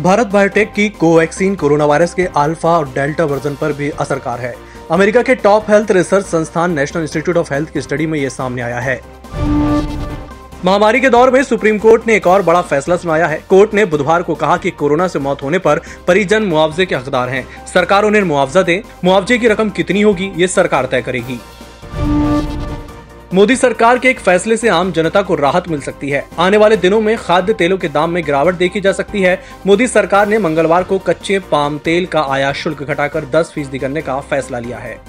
Bharat biotech की Covaxin corona virus के alpha और डेल्टा वर्जन पर भी असरकार है। अमेरिका के टॉप हेल्थ रिसर्च संस्थान नेशनल इंस्टीट्यूट ऑफ़ हेल्थ की स्टडी में ये सामने आया है। महामारी के दौर में सुप्रीम कोर्ट ने एक और बड़ा फैसला सुनाया है। कोर्ट ने बुधवार को कहा कि कोरोना से मौत होने पर परिजन मुआवजे के हकदार हैं। सरकार उन्हें मुआवजा दे। मुआवजे की रकम कितनी होगी, ये सरकार तय करेगी। मोदी सरकार के एक फैसले से आम जनता को राहत मिल सकती है। आने वाले दिनों में खाद्य तेलों के दाम में गिरावट देखी जा सकती है। मोदी सरकार ने मंगलवार को कच्चे पाम तेल का आयात शुल्क घटाकर 10 फ़ीसदी करने का फैसला लिया है।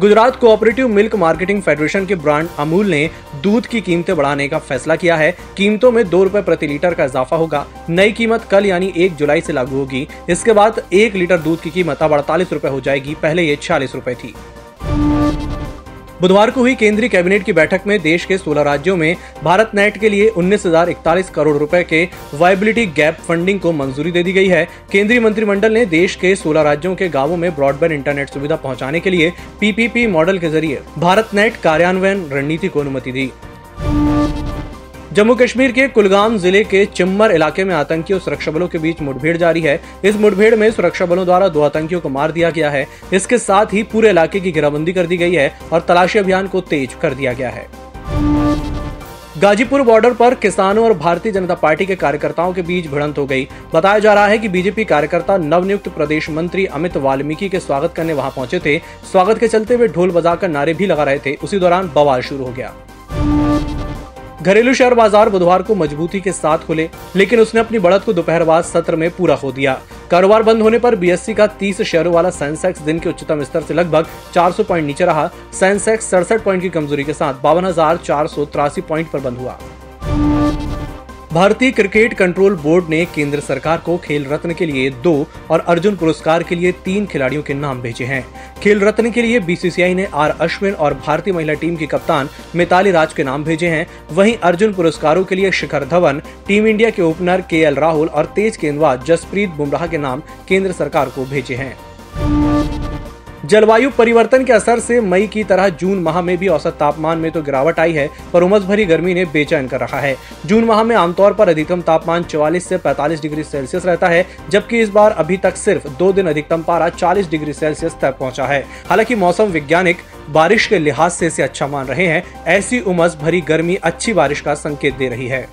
Gujarat cooperative milk marketing federation के ब्रांड अमूल ने दूध की कीमतें बढ़ाने का फैसला किया है। कीमतों में दो रुपए प्रति लीटर का इजाफा होगा। नई कीमत कल यानी एक जुलाई से लागू होगी। इसके बाद एक लीटर दूध की कीमत अब अड़तालीस रूपए हो जाएगी। पहले ये छियालीस रूपए थी। बुधवार को हुई केंद्रीय कैबिनेट की बैठक में देश के 16 राज्यों में भारत नेट के लिए उन्नीस करोड़ रुपए के वायबिलिटी गैप फंडिंग को मंजूरी दे दी गई है। केंद्रीय मंत्रिमंडल ने देश के 16 राज्यों के गाँवों में ब्रॉडबैंड इंटरनेट सुविधा पहुँचाने के लिए पीपीपी मॉडल के ज़रिए भारत नेट कार्यान्वयन रणनीति को अनुमति दी। जम्मू कश्मीर के कुलगाम ज़िले के चिम्मर इलाके में आतंकियों और सुरक्षा बलों के बीच मुठभेड़ जारी है। इस मुठभेड़ में सुरक्षा बलों द्वारा दो आतंकियों को मार दिया गया है। इसके साथ ही पूरे इलाके की घेराबंदी कर दी गई है और तलाशी अभियान को तेज कर दिया गया है। गाजीपुर बॉर्डर पर किसानों और भारतीय जनता पार्टी के कार्यकर्ताओं के बीच भिड़ंत हो गई। बताया जा रहा है कि बीजेपी कार्यकर्ता नवनियुक्त प्रदेश मंत्री अमित वाल्मीकि के स्वागत करने वहाँ पहुँचे थे। स्वागत के चलते वे ढोल बजाकर नारे भी लगा रहे थे। उसी दौरान बवाल शुरू हो गया। घरेलू शेयर बाज़ार बुधवार को मजबूती के साथ खुले, लेकिन उसने अपनी बढ़त को दोपहर बाद सत्र में पूरा खो दिया। कारोबार बंद होने पर बीएससी का 30 शेयरों वाला सेंसेक्स दिन के उच्चतम स्तर से लगभग 400 पॉइंट नीचे रहा। सेंसेक्स सड़सठ पॉइंट की कमज़ोरी के साथ बावन पॉइंट पर बंद हुआ। भारतीय क्रिकेट कंट्रोल बोर्ड ने केंद्र सरकार को खेल रत्न के लिए दो और अर्जुन पुरस्कार के लिए तीन खिलाड़ियों के नाम भेजे हैं। खेल रत्न के लिए बीसीसीआई ने आर अश्विन और भारतीय महिला टीम की कप्तान मिताली राज के नाम भेजे हैं। वहीं अर्जुन पुरस्कारों के लिए शिखर धवन, टीम इंडिया के ओपनर के राहुल और तेज गेंदबाज जसप्रीत बुमराह के नाम केंद्र सरकार को भेजे हैं। जलवायु परिवर्तन के असर से मई की तरह जून माह में भी औसत तापमान में तो गिरावट आई है, पर उमस भरी गर्मी ने बेचैन कर रहा है। जून माह में आमतौर पर अधिकतम तापमान 44 से 45 डिग्री सेल्सियस रहता है, जबकि इस बार अभी तक सिर्फ़ दो दिन अधिकतम पारा 40 डिग्री सेल्सियस तक पहुँचा है। हालाँकि मौसम वैज्ञानिक बारिश के लिहाज से इसे अच्छा मान रहे हैं, ऐसी उमस भरी गर्मी अच्छी बारिश का संकेत दे रही है।